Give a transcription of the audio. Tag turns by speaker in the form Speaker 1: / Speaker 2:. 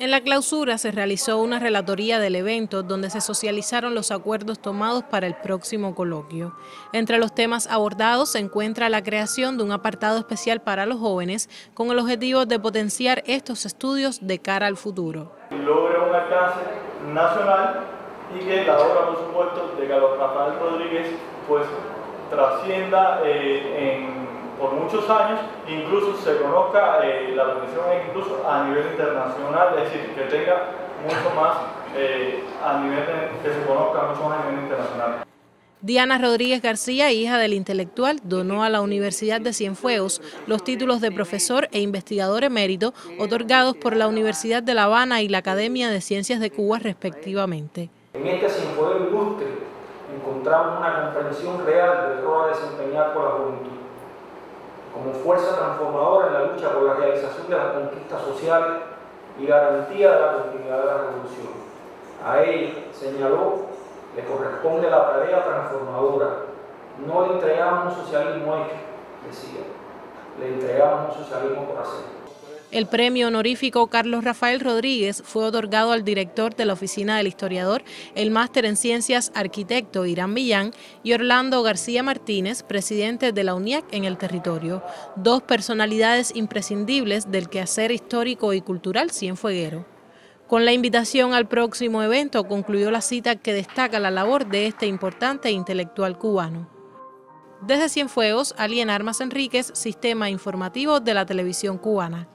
Speaker 1: En la clausura se realizó una relatoría del evento donde se socializaron los acuerdos tomados para el próximo coloquio. Entre los temas abordados se encuentra la creación de un apartado especial para los jóvenes con el objetivo de potenciar estos estudios de cara al futuro.
Speaker 2: Logra un alcance nacional y que la obra, por supuesto, de Carlos Rafael Rodríguez, pues trascienda eh, en muchos años, incluso se conozca, eh, la profesión incluso a nivel internacional, es decir, que tenga mucho más eh, a nivel que se conozca mucho más a nivel internacional.
Speaker 1: Diana Rodríguez García, hija del intelectual, donó a la Universidad de Cienfuegos los títulos de profesor e investigador emérito otorgados por la Universidad de La Habana y la Academia de Ciencias de Cuba respectivamente.
Speaker 3: En este Cienfuegos ilustre encontramos una comprensión real del rol a desempeñar por la juventud como fuerza transformadora en la lucha por la realización de las conquistas sociales y garantía de la continuidad de la revolución. A él, señaló, le corresponde la tarea transformadora. No le entregamos un socialismo hecho, decía, le entregamos un socialismo por hacer.
Speaker 1: El premio honorífico Carlos Rafael Rodríguez fue otorgado al director de la Oficina del Historiador, el máster en Ciencias Arquitecto Irán Millán y Orlando García Martínez, presidente de la UNIAC en el territorio, dos personalidades imprescindibles del quehacer histórico y cultural cienfueguero. Con la invitación al próximo evento concluyó la cita que destaca la labor de este importante intelectual cubano. Desde Cienfuegos, Alien Armas Enríquez, Sistema Informativo de la Televisión Cubana.